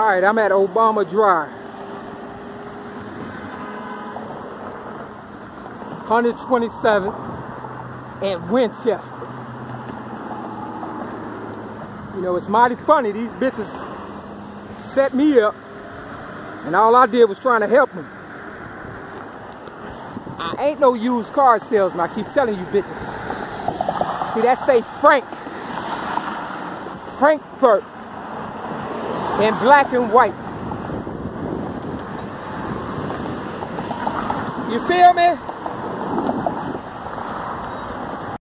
All right, I'm at Obama Drive. 127 and Winchester. You know, it's mighty funny. These bitches set me up, and all I did was trying to help them. I ain't no used car salesman. I keep telling you bitches. See, that say Frank. Frankfurt. In black and white. You feel me?